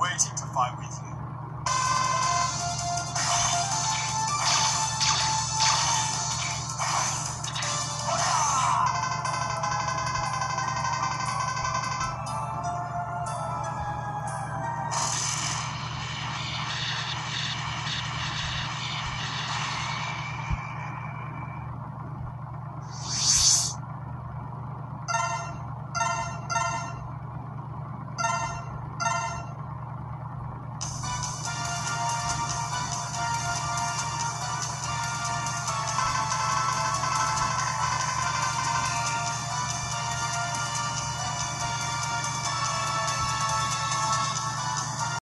waiting to fight with you.